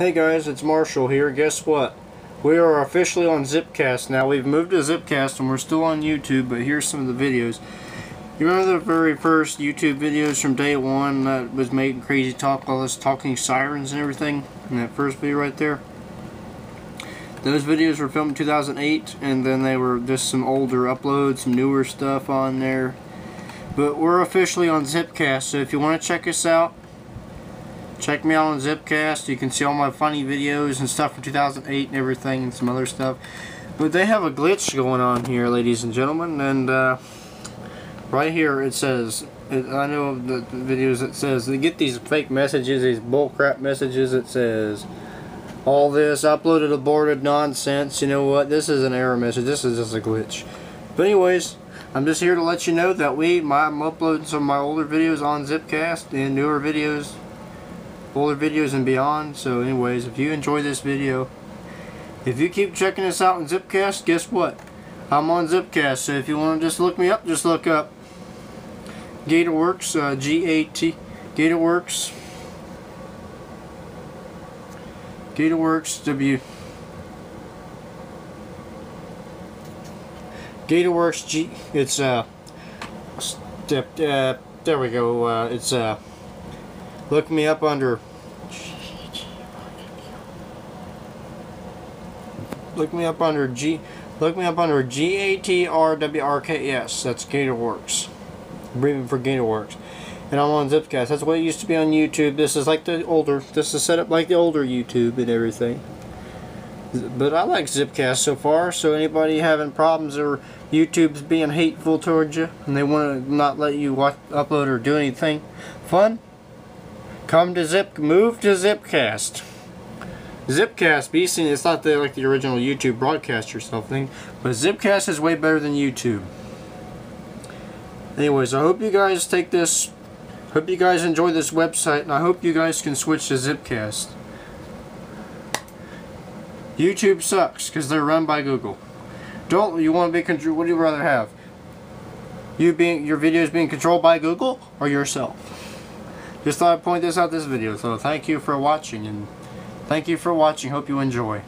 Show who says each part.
Speaker 1: Hey guys, it's Marshall here. Guess what? We are officially on Zippcast now. We've moved to Zippcast and we're still on YouTube, but here's some of the videos. You remember the very first YouTube videos from day one that was making crazy talk, all this talking sirens and everything? In that first video right there? Those videos were filmed in 2008 and then they were just some older uploads, some newer stuff on there. But we're officially on Zippcast, so if you want to check us out, check me out on Zippcast. You can see all my funny videos and stuff from 2008 and everything and some other stuff. But they have a glitch going on here, ladies and gentlemen, and uh, right here it says, it, I know the, the videos it says, they get these fake messages, these bullcrap messages, it says, all this uploaded aborted nonsense, you know what, this is an error message, this is just a glitch. But anyways, I'm just here to let you know that we, my, I'm uploading some of my older videos on Zippcast and newer videos older videos and beyond. So anyways, if you enjoy this video, if you keep checking us out on Zippcast, guess what? I'm on Zippcast, so if you want to just look me up, just look up Gatorworks, uh, G-A-T, Gatorworks, Gatorworks, W, Gatorworks, G, it's, uh, step, uh, there we go, uh, it's, uh, Look me up under Look me up under G Look me up under G A T R W R K S. That's Gatorworks. Breathing for Gatorworks. And I'm on Zippcast. That's what it used to be on YouTube. This is like the older this is set up like the older YouTube and everything. But I like Zippcast so far, so anybody having problems or YouTube's being hateful towards you and they want to not let you watch, upload or do anything fun, Come to Zip, move to Zippcast. Zippcast, be seen, it's not the, like the original YouTube broadcast or something, but Zippcast is way better than YouTube. Anyways, I hope you guys take this, hope you guys enjoy this website, and I hope you guys can switch to Zippcast. YouTube sucks, because they're run by Google. Don't, you want to be, controlled, what do you rather have? You being, your videos being controlled by Google, or yourself? Just thought I'd point this out this video. So thank you for watching and thank you for watching. Hope you enjoy.